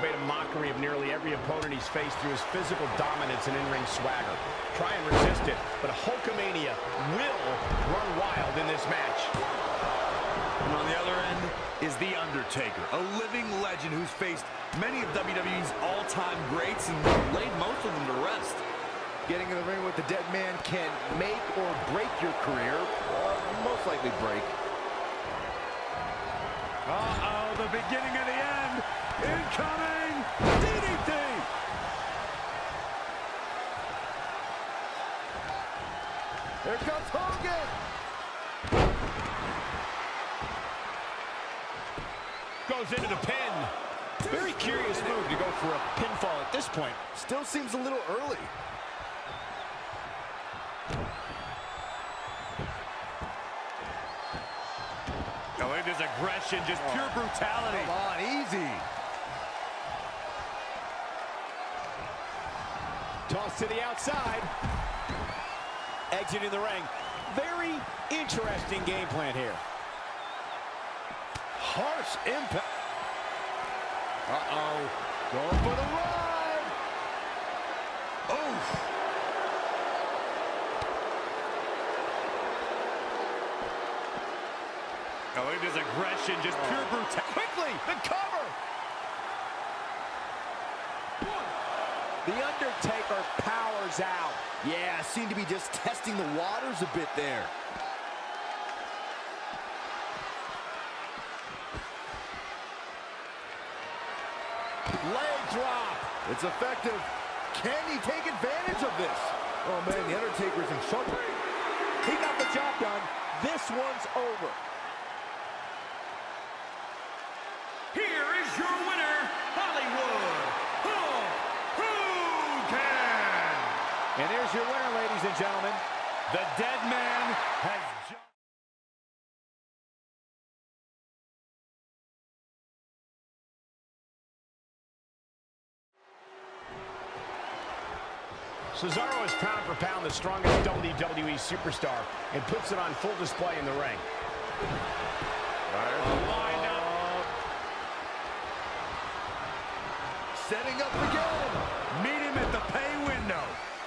made a mockery of nearly every opponent he's faced through his physical dominance and in-ring swagger. Try and resist it, but Hulkamania will run wild in this match. And on the other end is The Undertaker, a living legend who's faced many of WWE's all-time greats and laid most of them to rest. Getting in the ring with the dead man can make or break your career, or most likely break. Uh-oh, the beginning of the end. Incoming DDT. Here comes Hogan. Goes into the pin. Very curious move to go for a pinfall at this point. Still seems a little early. Oh, this aggression, just pure oh. brutality. Come on, easy. Toss to the outside. Exiting the ring. Very interesting game plan here. Harsh impact. Uh-oh. Going for the run. Oof. Oh, look at this aggression, just pure oh. brutality. Quickly, the cover. The Undertaker powers out. Yeah, seemed to be just testing the waters a bit there. Leg drop. It's effective. Can he take advantage of this? Oh, man, The Undertaker's in trouble. He got the job done. This one's over. Here is your winner, Hollywood Hulk Hogan. Here's your winner, ladies and gentlemen. The dead man has. Cesaro is pound for pound the strongest WWE superstar and puts it on full display in the ring. Up. Setting up. Meet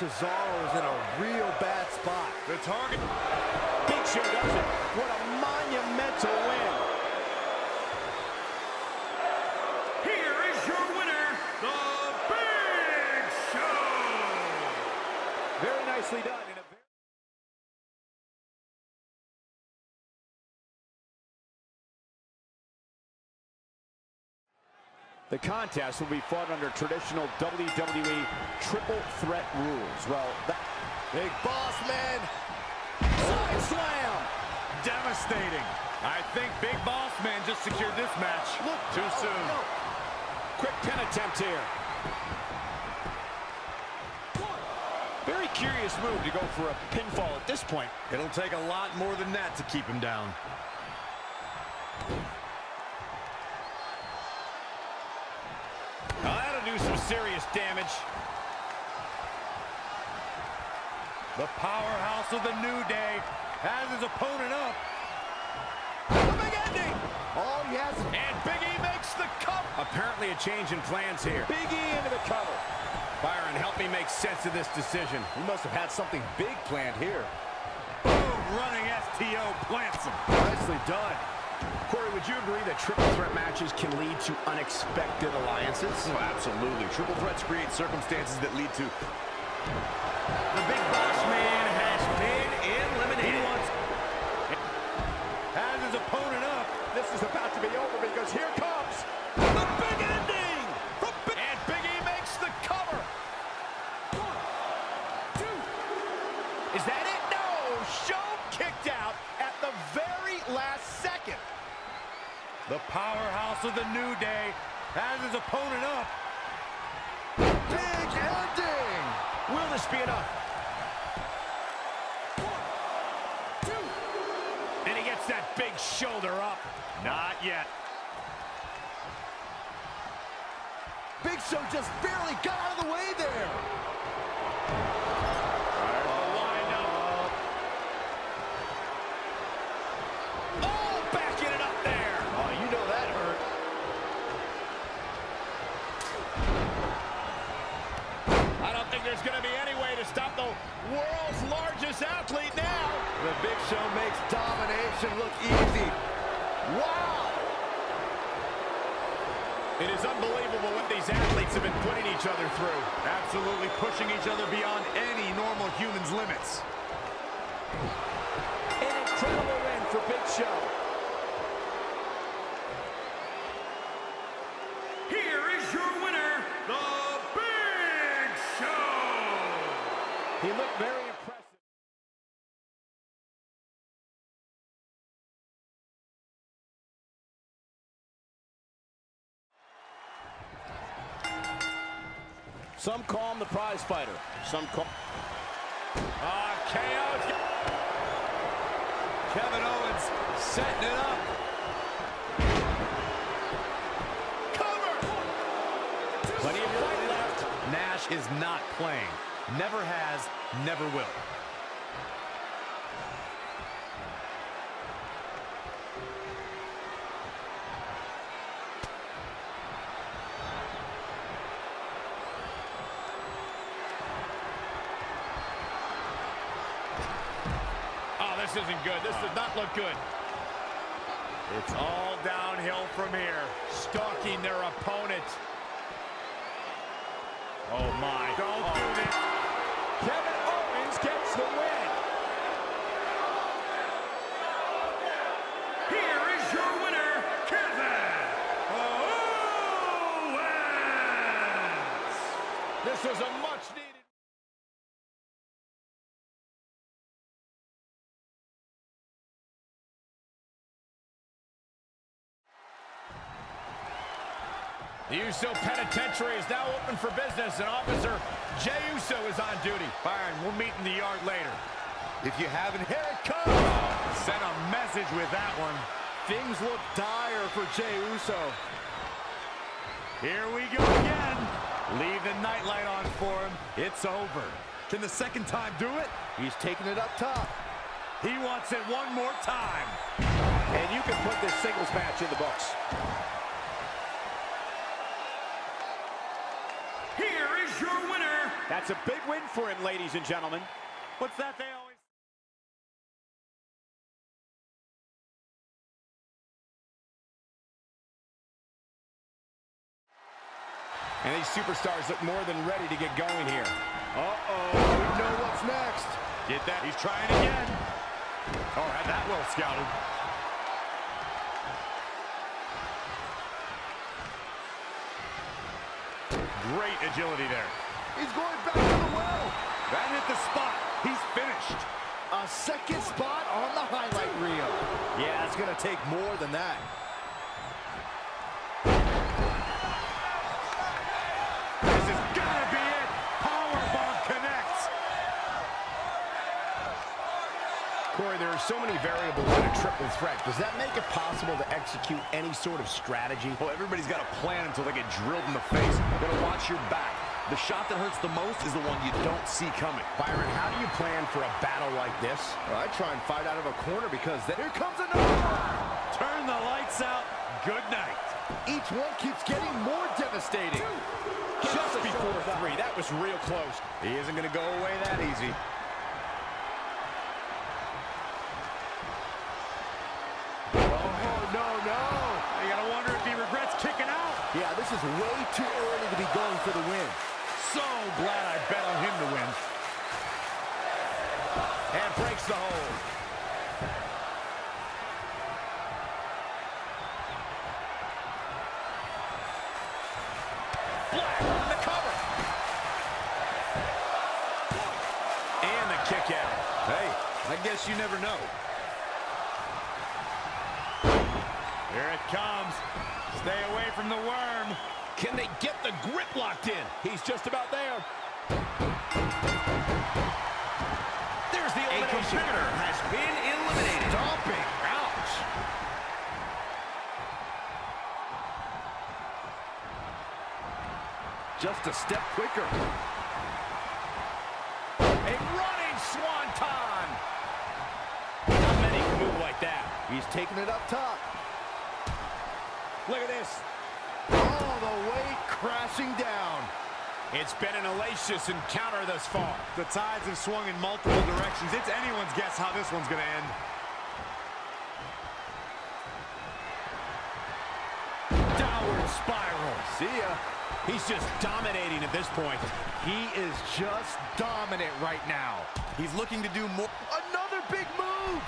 window. is in a real bad spot. The target. Big Show does it. What a monumental win. The contest will be fought under traditional WWE triple threat rules. Well, that Big boss man. Side slam. Devastating. I think Big Boss Man just secured this match. Look. Too oh, soon. no. quick pin attempt here. Very curious move to go for a pinfall at this point. It'll take a lot more than that to keep him down. Serious damage. The powerhouse of the New Day has his opponent up. The big ending. Oh, yes. And Big E makes the cover. Apparently a change in plans here. Big E into the cover. Byron, help me make sense of this decision. He must have had something big planned here. Boom, running STO plants him. Nicely done. Corey, would you agree that triple threat matches can lead to unexpected alliances? Oh, absolutely. Triple threats create circumstances that lead to... The big boss man the New Day has his opponent up. Big ending. Will this be enough? One, two. And he gets that big shoulder up. Not yet. Big Show just barely got out of the way there. Largest athlete now. The Big Show makes domination look easy. Wow! It is unbelievable what these athletes have been putting each other through. Absolutely pushing each other beyond any normal human's limits. An incredible win for Big Show. Here is your winner, The Big Show! He looked very Some call him the prize fighter. Some call... Ah, KO's. Kevin Owens setting it up. Cover. Plenty of fight left. Nash is not playing. Never has, never will. Isn't good. This does not look good. It's all downhill from here. Stalking their opponent. Oh, my. Don't oh. do this. Kevin Owens gets the win. Here is your winner, Kevin Owens! This was a much The Uso Penitentiary is now open for business, and Officer Jey Uso is on duty. Byron, we'll meet in the yard later. If you haven't, here it comes. Sent a message with that one. Things look dire for Jey Uso. Here we go again. Leave the nightlight on for him. It's over. Can the second time do it? He's taking it up top. He wants it one more time. And you can put this singles match in the books. That's a big win for him, ladies and gentlemen. What's that they always... And these superstars look more than ready to get going here. Uh-oh, we know what's next. Get that. He's trying again. Oh, had that well scouted. Great agility there. He's going back to the well. That hit the spot. He's finished. A second spot on the highlight reel. Yeah, it's going to take more than that. This is gonna be it. Powerbomb connects. Corey, there are so many variables in a triple threat. Does that make it possible to execute any sort of strategy? Well, everybody's got a plan until they get drilled in the face. You gotta watch your back. The shot that hurts the most is the one you don't see coming. Byron, how do you plan for a battle like this? Well, I try and fight out of a corner because then here comes another. Turn the lights out. Good night. Each one keeps getting more devastating. Just before three. That was real close. He isn't going to go away that easy. Oh, no, no. You gotta wonder if he regrets kicking out. Yeah, this is way too early to be going for the win. So glad I bet on him to win. And breaks the hold. Black on the cover. And the kick out. Hey, I guess you never know. Here it comes. Stay away from the worm. Can they get the grip locked in? He's just about there. There's the a competitor has been eliminated. Stomping. Ouch. Just a step quicker. A running swanton. Not many can move like that. He's taking it up top. Look at this. All the way crashing down. It's been an hellacious encounter thus far. The tides have swung in multiple directions. It's anyone's guess how this one's going to end. Downward spiral. See ya. He's just dominating at this point. He is just dominant right now. He's looking to do more. Another big move.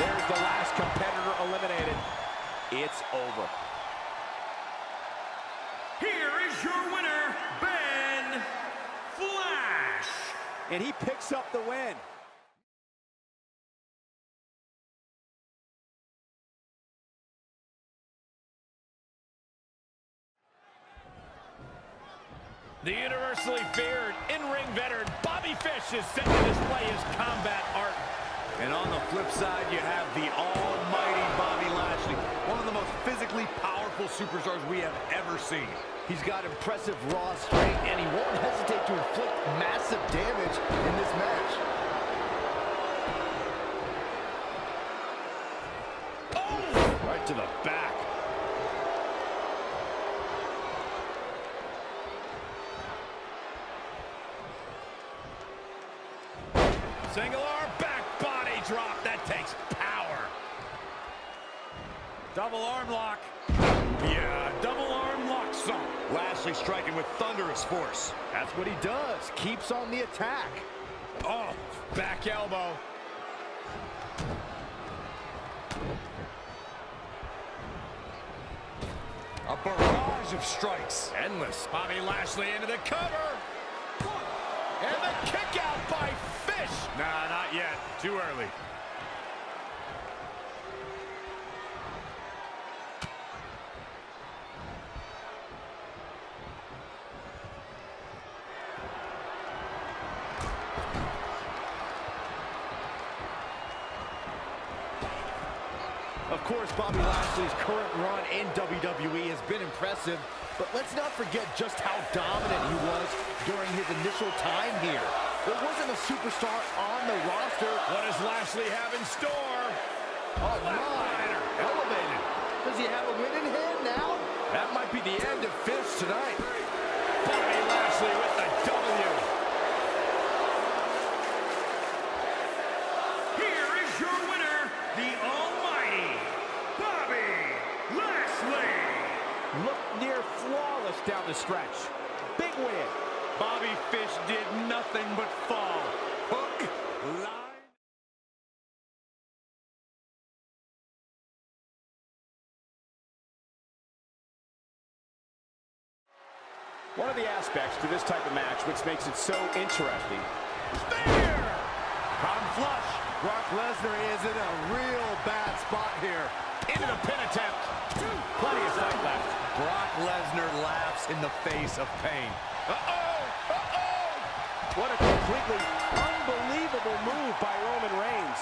There's the last competitor eliminated. It's over. And he picks up the win. The universally feared in-ring veteran Bobby Fish is set to display his combat art. And on the flip side, you have the almighty Bobby Lashley, one of the most physically powerful superstars we have ever seen. He's got impressive raw strength, and he won't hesitate to inflict massive damage in this match. Oh! Right to the back. Single arm back body drop. That takes power. Double arm lock. Yeah, double arm lock song. Lashley striking with thunderous force. That's what he does. Keeps on the attack. Oh, back elbow. A barrage of strikes. Endless. Bobby Lashley into the cover. And the kick out by Fish. Nah, not yet. Too early. Of course, Bobby Lashley's current run in WWE has been impressive, but let's not forget just how dominant he was during his initial time here. There wasn't a superstar on the roster. What does Lashley have in store? Oh, my. Elevated. Does he have a win in hand now? That might be the end of Fish tonight. The stretch. Big win. Bobby Fish did nothing but fall. Hook, line. One of the aspects to this type of match which makes it so interesting. Spear! Come flush. Brock Lesnar is in a real bad spot here. Into the pin attempt. Plenty of fight left. Brock Lesnar laughs in the face of pain. Uh-oh! Uh-oh! What a completely unbelievable move by Roman Reigns.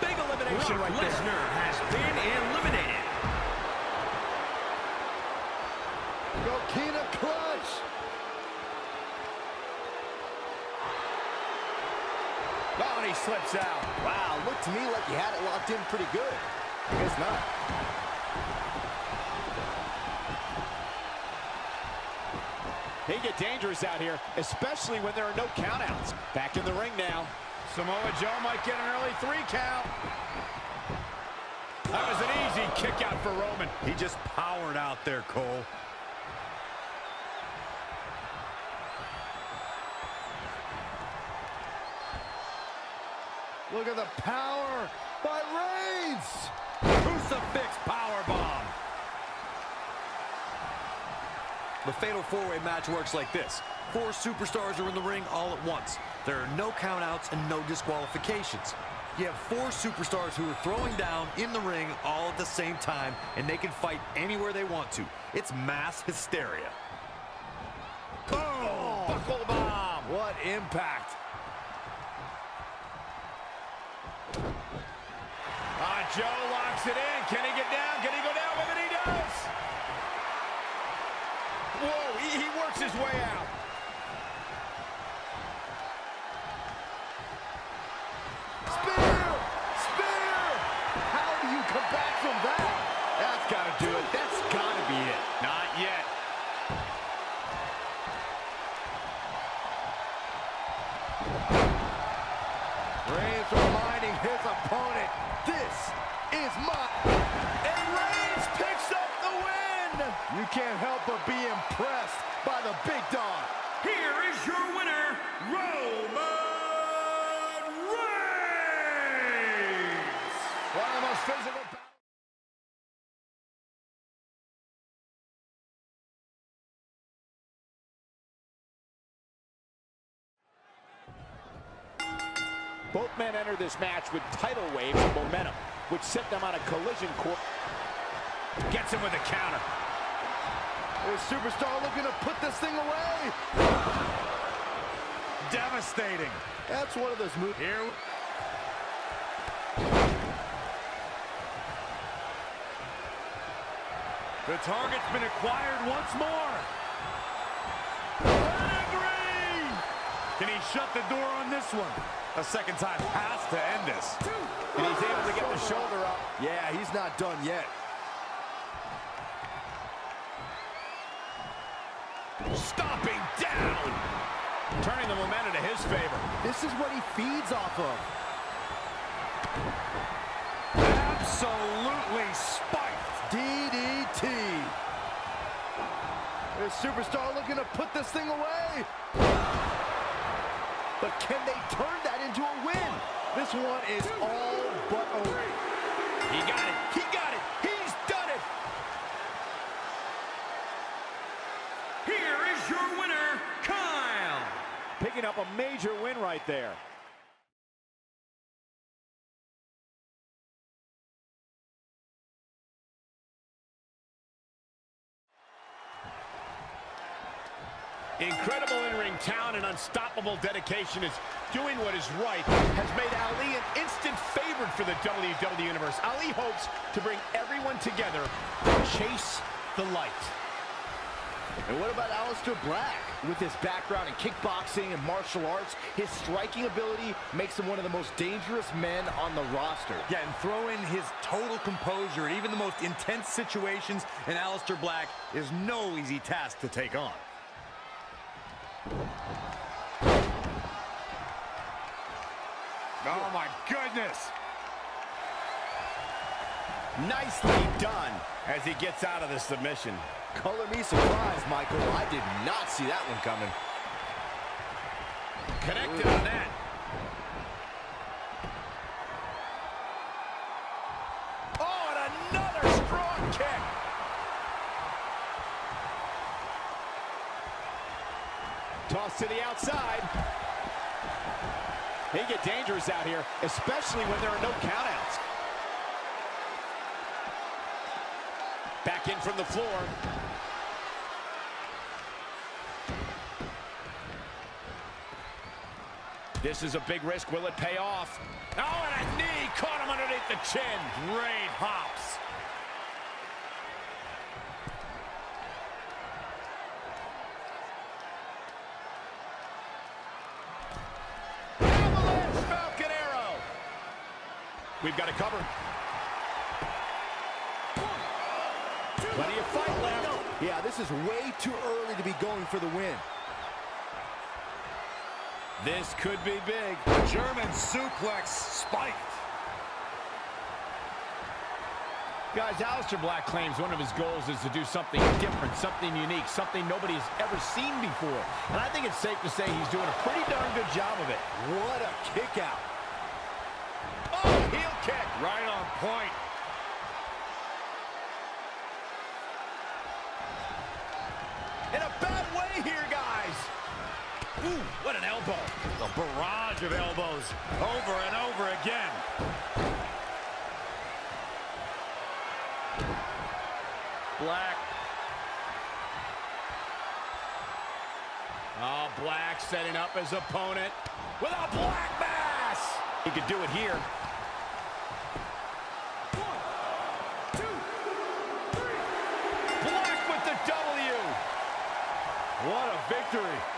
Big elimination Brock right there. Has been eliminated. Coquina clutch. Oh, and he slips out. Wow, looked to me like you had it locked in pretty good. I guess not. He can get dangerous out here, especially when there are no countouts. Back in the ring now. Samoa Joe might get an early three count. That was an easy kick out for Roman. He just powered out there, Cole. Look at the power by Reigns. Crucifix powerbomb. The Fatal 4-Way match works like this. Four superstars are in the ring all at once. There are no countouts and no disqualifications. You have four superstars who are throwing down in the ring all at the same time, and they can fight anywhere they want to. It's mass hysteria. Boom! Buckle bomb. What impact. Joe locks it in. Can he get down? Can he go down with it? He does. Whoa, he, he works his way out. Both men enter this match with tidal waves of momentum, which set them on a collision course. Gets him with a counter. This superstar looking to put this thing away. Devastating. That's one of those moves. Here. The target's been acquired once more. Shut the door on this one? A second time has to end this. And he's able to get the shoulder up. Yeah, he's not done yet. Stomping down. Turning the momentum to his favor. This is what he feeds off of. Absolutely spiked. DDT. This superstar looking to put this thing away. But can they turn that into a win? This one is all but over. He got it. He got it. He's done it. Here is your winner, Kyle. Picking up a major win right there. Incredible in-ring talent and unstoppable dedication is doing what is right has made Ali an instant favorite for the WWE Universe. Ali hopes to bring everyone together to chase the light. And what about Aleister Black? With his background in kickboxing and martial arts, his striking ability makes him one of the most dangerous men on the roster. Yeah, and throw in his total composure and even the most intense situations, and Aleister Black is no easy task to take on. Oh, my goodness. Nicely done as he gets out of the submission. Color me surprised, Michael. I did not see that one coming. Connected on that. Oh, and another strong kick. Toss to the outside. They get dangerous out here, especially when there are no countouts. Back in from the floor. This is a big risk. Will it pay off? Oh, and a knee caught him underneath the chin. Great hops. We've got a cover. Plenty of fight left. Yeah, this is way too early to be going for the win. This could be big. German suplex spiked. Guys, Aleister Black claims one of his goals is to do something different, something unique, something nobody has ever seen before. And I think it's safe to say he's doing a pretty darn good job of it. What a kick out. Point. In a bad way here, guys. Ooh, what an elbow. A barrage of elbows over and over again. Black. Oh, Black setting up his opponent with a Black Mass. He could do it here. Victory.